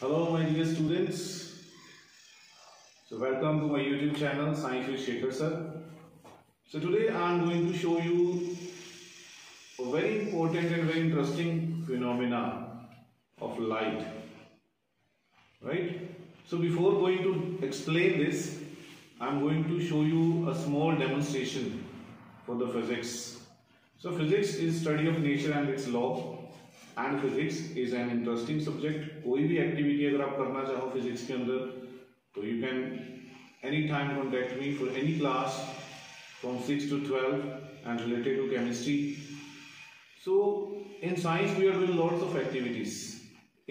Hello, my dear students. So, welcome to my YouTube channel, Science with Shaker sir. So, today I am going to show you a very important and very interesting phenomena of light. Right? So, before going to explain this, I am going to show you a small demonstration for the physics. So, physics is study of nature and its law and physics is an interesting subject कोई भी activity अगर आप करना चाहो physics के अंदर तो you can any time contact me for any class from six to twelve and related to chemistry so in science we are doing lots of activities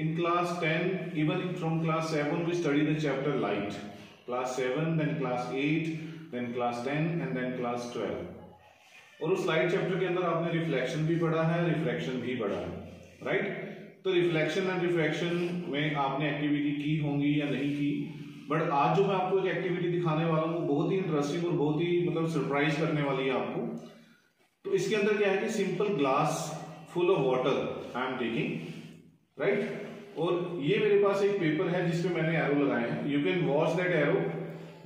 in class 10 even from class 7 we study the chapter light. Class 7 then class 8 then class 10 and then class 12 और उस light chapter के अंदर आपने reflection भी पढ़ा है reflection भी पढ़ा है। राइट तो रिफ्लेक्शन एंड रिफ्रैक्शन में आपने एक्टिविटी की होंगी या नहीं की बट आज जो मैं आपको एक एक्टिविटी दिखाने वाला हूँ बहुत ही इंटरेस्टिंग और बहुत ही मतलब सरप्राइज़ करने वाली है आपको। तो इसके अंदर क्या है कि simple glass full of water I am taking right और ये मेरे पास एक पेपर है जिसपे मैंने एरो लगाए हैं। You can watch that arrow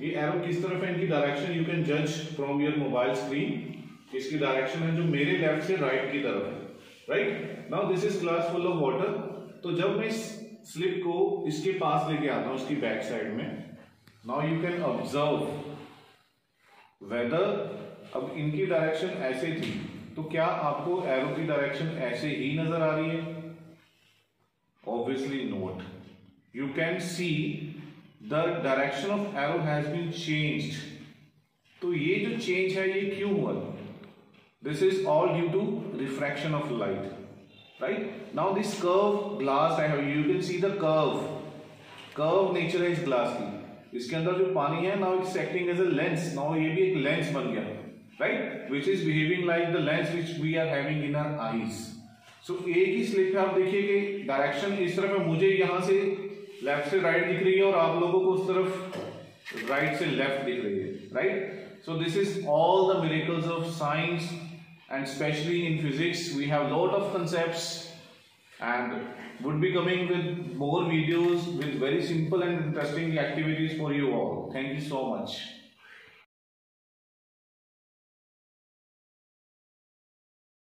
ये एरो किस तरफ़ है? इनकी डायरेक्शन यू कैन जज फ्रॉम योर मोबाइल स्क्रीन इसकी डायरेक्शन है जो मेरे लेफ़्ट से राइट की तरफ़ है। Right now this is glass full of water तो जब मैं इस स्लिप को इसके पास लेके आता हूँ, उसकी बैक साइड में now you can observe whether अब इनकी डायरेक्शन ऐसे थी तो क्या आपको एरो की डायरेक्शन ऐसे ही नज़र आ रही है? Obviously not you can see the direction of arrow has been changed तो ये जो चेंज है, ये क्यों हुआ? This is all due to refraction of light. Right? Now this curve glass I have, you can see the curve. Curve nature है इस glass की. इसके अंदर जो पानी है now it's acting as a lens. Now ये भी एक lens बन गया. Right? Which is behaving like the lens which we are having in our eyes. So एक ही स्लिप है आप देखिए कि डायरेक्शन इस तरफ़ है मुझे यहाँ से लेफ़्ट से राइट दिख रही है और आप लोगों को उस तरफ़ राइट से लेफ़्ट दिख रही है right so this is all the miracles of science and especially in physics we have a lot of concepts and would be coming with more videos with very simple and interesting activities for you all. Thank you so much.